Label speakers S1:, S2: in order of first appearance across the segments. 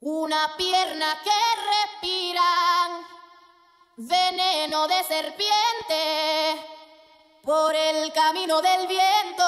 S1: Una pierna que respiran veneno de serpiente por el camino del viento.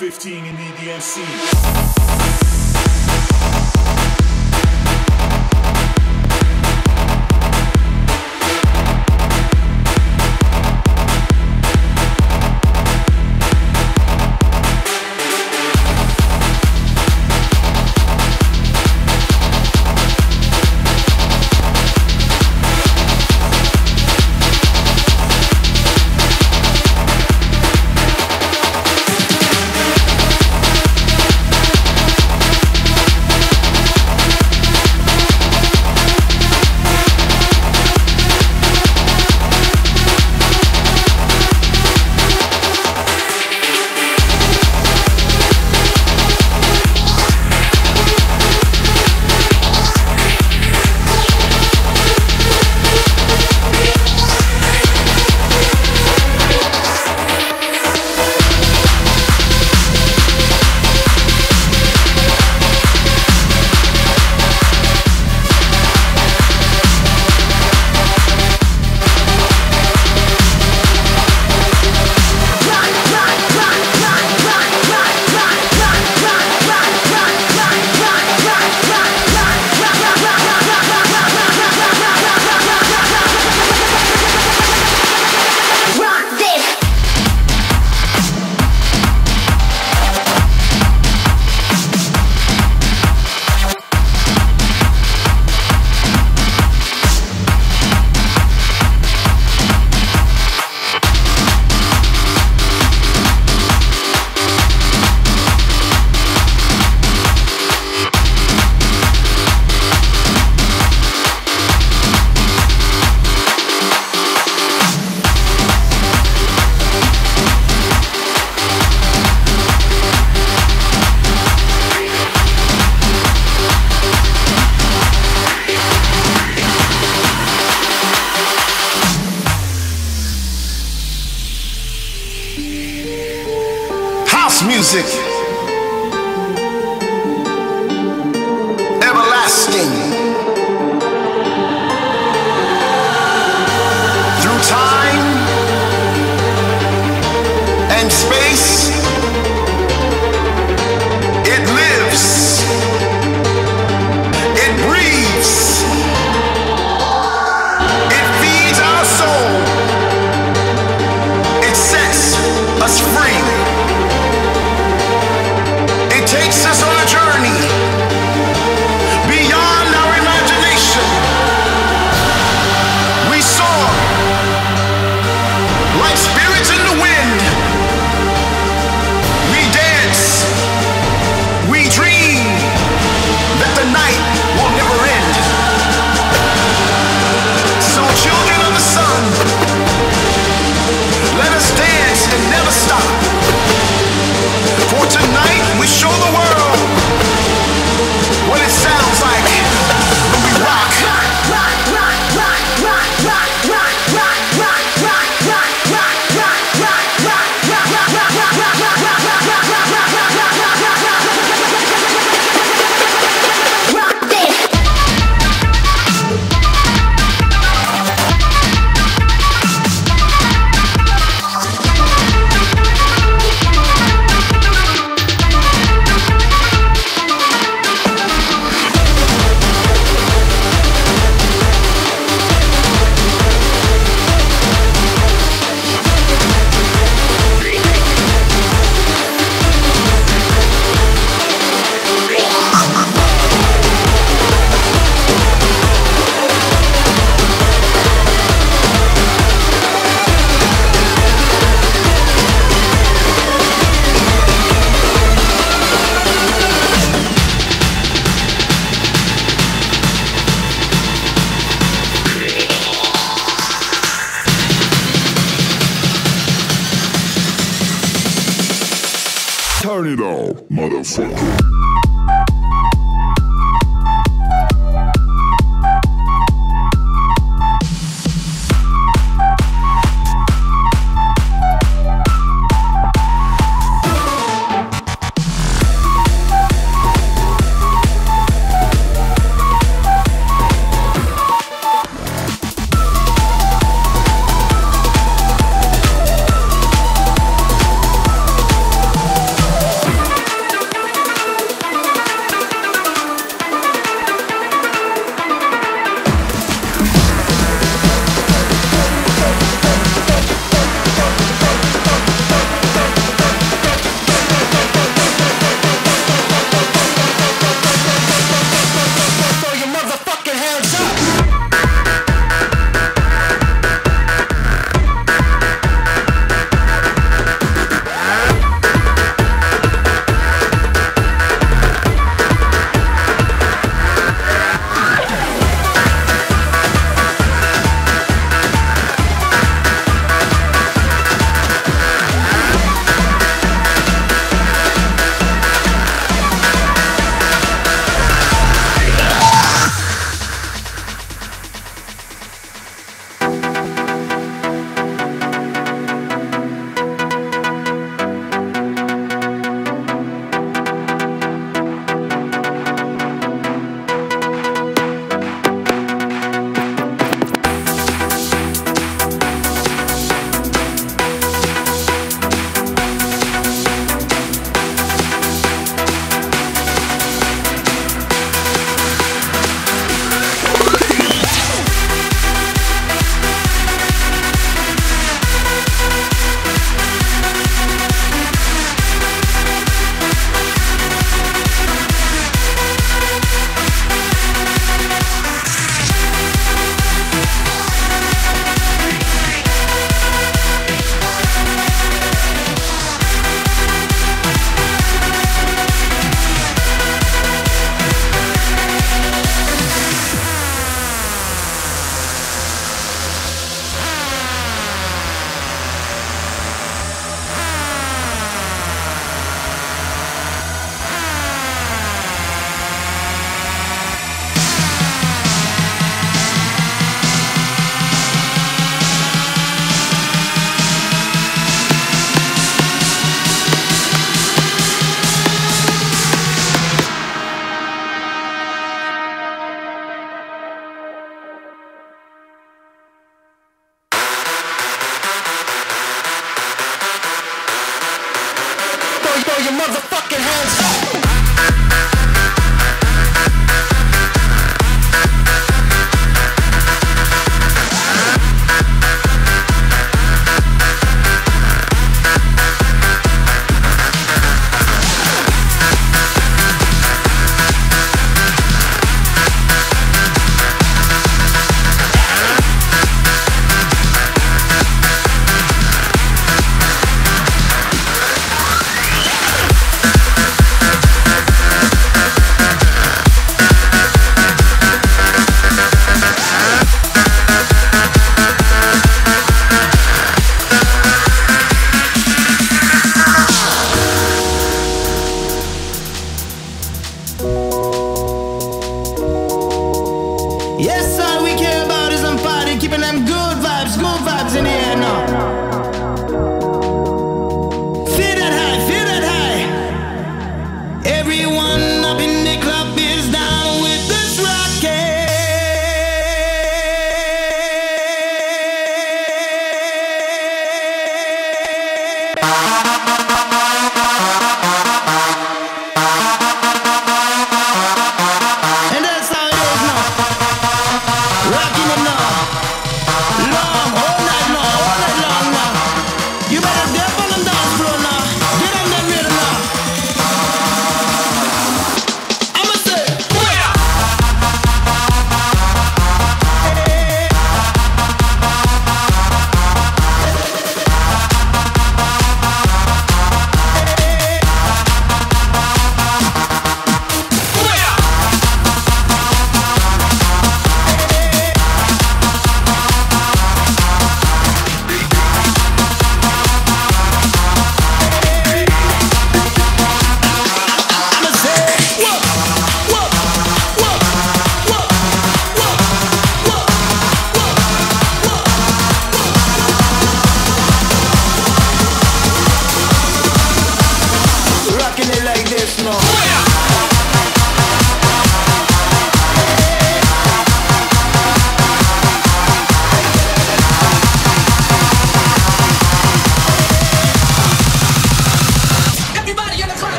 S2: 15 in the DMC.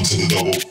S3: Onto the double.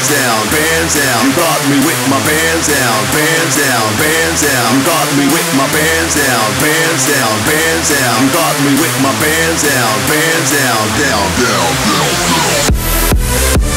S4: bands down, bands down. You got me with my bands down, bands down, bands down. You got me with my bands down, bands down, bands down. You got me with my bands down, bands down, down,
S5: down, down. down.